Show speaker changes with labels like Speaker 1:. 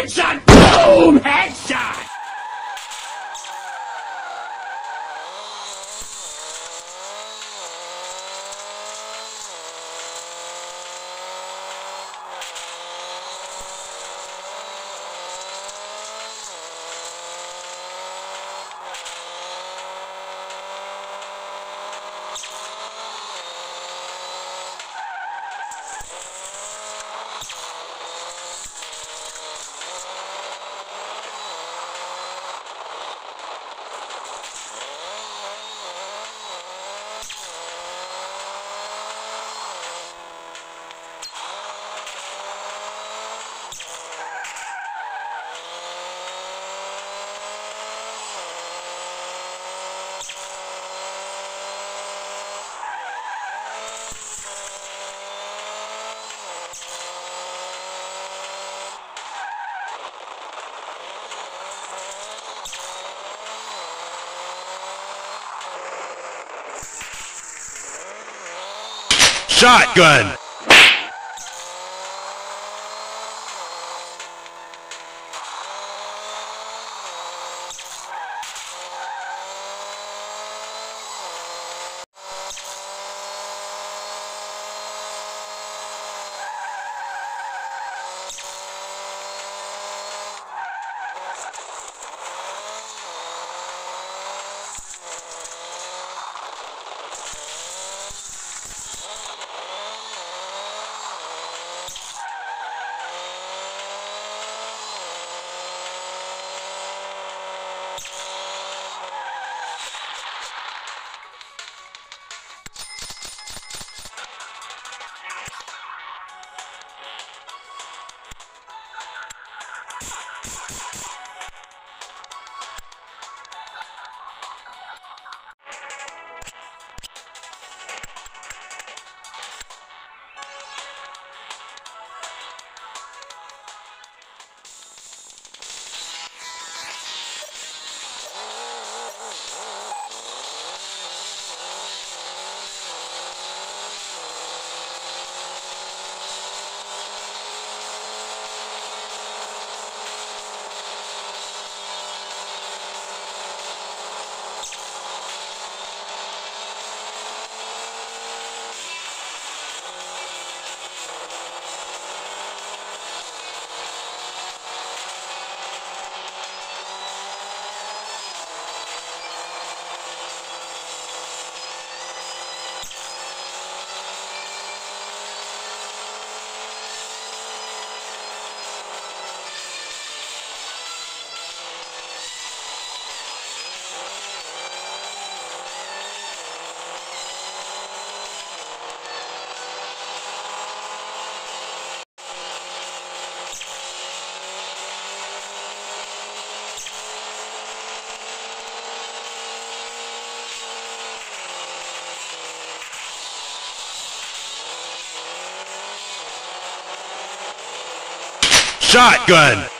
Speaker 1: Headshot! Boom! Headshot!
Speaker 2: Shotgun! Shotgun!